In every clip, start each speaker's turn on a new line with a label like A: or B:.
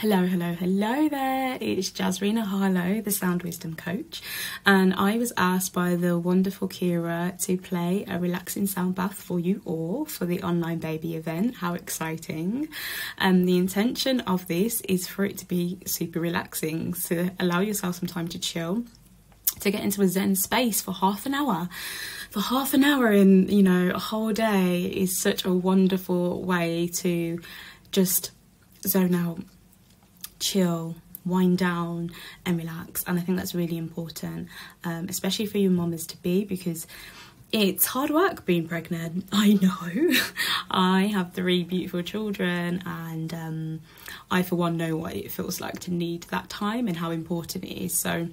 A: Hello, hello, hello there. It's Jazreena Harlow, the Sound Wisdom Coach, and I was asked by the wonderful Kira to play a relaxing sound bath for you all for the online baby event. How exciting! And um, the intention of this is for it to be super relaxing, to allow yourself some time to chill, to get into a Zen space for half an hour. For half an hour in, you know, a whole day is such a wonderful way to just zone out chill, wind down, and relax. And I think that's really important, um, especially for your mamas to be because it's hard work being pregnant. I know. I have three beautiful children, and um, I, for one, know what it feels like to need that time and how important it is. So,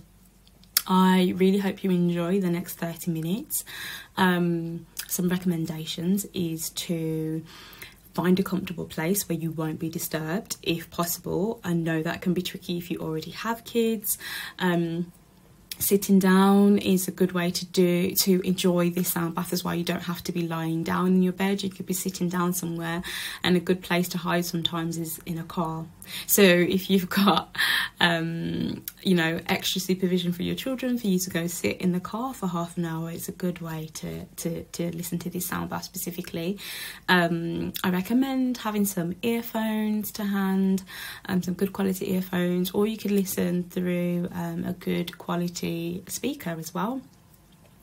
A: I really hope you enjoy the next 30 minutes. Um, some recommendations is to find a comfortable place where you won't be disturbed if possible. I know that can be tricky if you already have kids. Um, sitting down is a good way to do to enjoy this sound bath as well you don't have to be lying down in your bed you could be sitting down somewhere and a good place to hide sometimes is in a car so if you've got, um, you know, extra supervision for your children, for you to go sit in the car for half an hour, it's a good way to to, to listen to this sound bath specifically. Um, I recommend having some earphones to hand, um, some good quality earphones, or you could listen through um, a good quality speaker as well.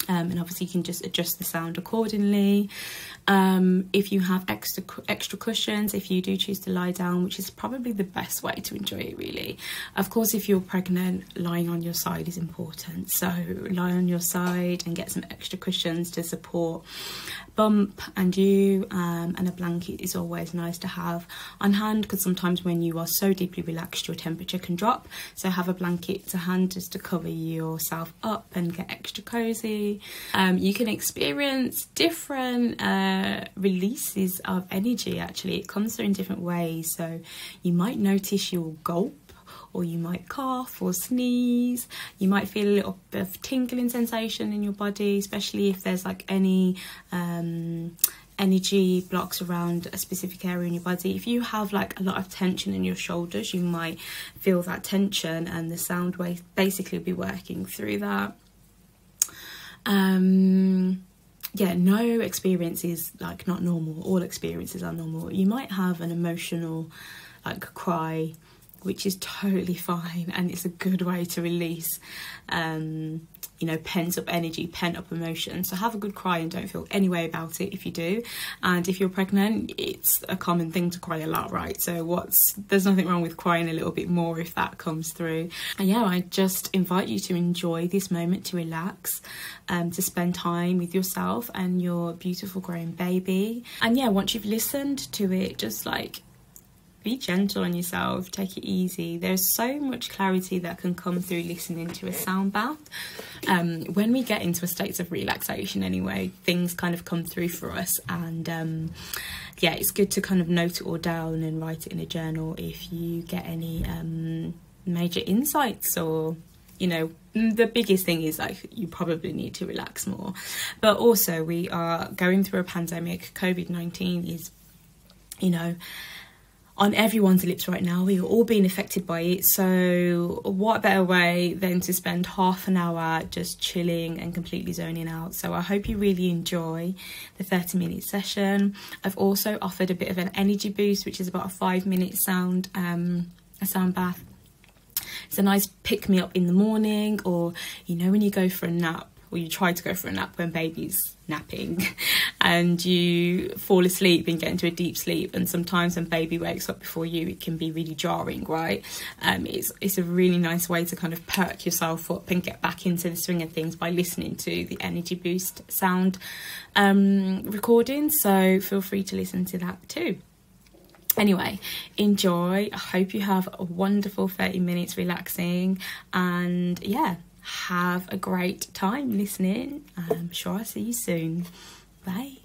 A: Um, and obviously you can just adjust the sound accordingly. Um, if you have extra extra cushions, if you do choose to lie down, which is probably the best way to enjoy it, really. Of course, if you're pregnant, lying on your side is important. So lie on your side and get some extra cushions to support bump and you um, and a blanket is always nice to have on hand because sometimes when you are so deeply relaxed your temperature can drop. So have a blanket to hand just to cover yourself up and get extra cozy. Um, you can experience different uh, releases of energy actually. It comes through in different ways. So you might notice you'll gulp or you might cough or sneeze. You might feel a little bit of tingling sensation in your body, especially if there's like any um, energy blocks around a specific area in your body. If you have like a lot of tension in your shoulders, you might feel that tension, and the sound wave basically be working through that. Um, yeah, no experience is like not normal. All experiences are normal. You might have an emotional like cry which is totally fine and it's a good way to release um, you know pent up energy pent up emotion. So have a good cry and don't feel any way about it if you do. And if you're pregnant it's a common thing to cry a lot right? So what's there's nothing wrong with crying a little bit more if that comes through. And yeah i just invite you to enjoy this moment to relax um, to spend time with yourself and your beautiful growing baby. And yeah once you've listened to it just like be gentle on yourself, take it easy. There's so much clarity that can come through listening to a sound bath. Um, when we get into a state of relaxation, anyway, things kind of come through for us, and um, yeah, it's good to kind of note it all down and write it in a journal if you get any um, major insights or you know the biggest thing is like you probably need to relax more but also we are going through a pandemic covid-19 is you know on everyone's lips right now. We are all being affected by it. So, what better way than to spend half an hour just chilling and completely zoning out? So, I hope you really enjoy the 30 minute session. I've also offered a bit of an energy boost, which is about a five minute sound, um, a sound bath. It's a nice pick me up in the morning, or you know, when you go for a nap or you try to go for a nap when baby's napping and you fall asleep and get into a deep sleep and sometimes when baby wakes up before you it can be really jarring right? Um, it's, it's a really nice way to kind of perk yourself up and get back into the swing of things by listening to the energy boost sound um, recording. So feel free to listen to that too. Anyway enjoy. I hope you have a wonderful 30 minutes relaxing and yeah have a great time listening. I'm sure I'll see you soon. Bye.